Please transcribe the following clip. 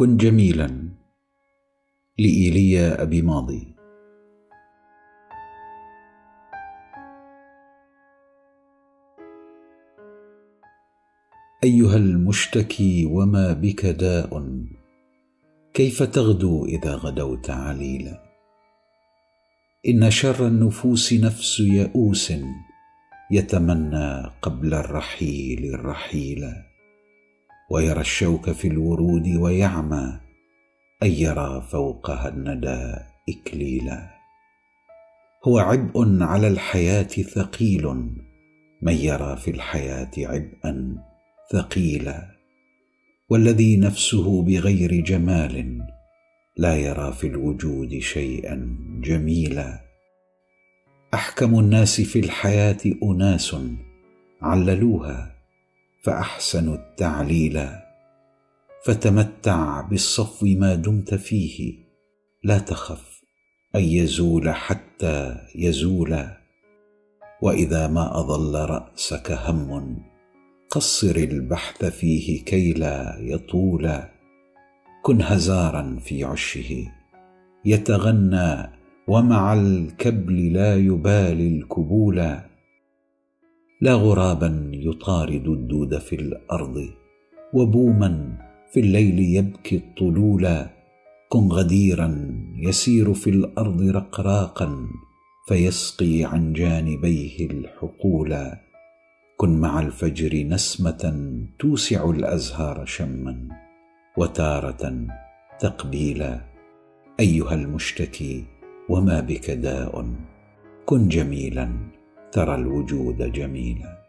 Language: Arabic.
كن جميلا لإيليا أبي ماضي. أيها المشتكي وما بك داء؟ كيف تغدو إذا غدوت عليلا؟ إن شر النفوس نفس يئوس يتمنى قبل الرحيل الرحيل ويرى الشوك في الورود ويعمى أن يرى فوقها الندى إكليلا. هو عبء على الحياة ثقيل من يرى في الحياة عبئا ثقيلا. والذي نفسه بغير جمال لا يرى في الوجود شيئا جميلا. أحكم الناس في الحياة أناس عللوها فاحسنوا التعليل. فتمتع بالصفو ما دمت فيه. لا تخف أن يزول حتى يزول. وإذا ما اضل رأسك هم قصر البحث فيه كي لا يطول. كن هزارا في عشه. يتغنى ومع الكبل لا يبالي الكبولا لا غرابا يطارد الدود في الأرض وبوما في الليل يبكي الطلولا كن غديرا يسير في الأرض رقراقا فيسقي عن جانبيه الحقولا كن مع الفجر نسمة توسع الأزهار شما وتارة تقبيلا أيها المشتكي وما بك داء؟ كن جميلا. ترى الوجود جميلا.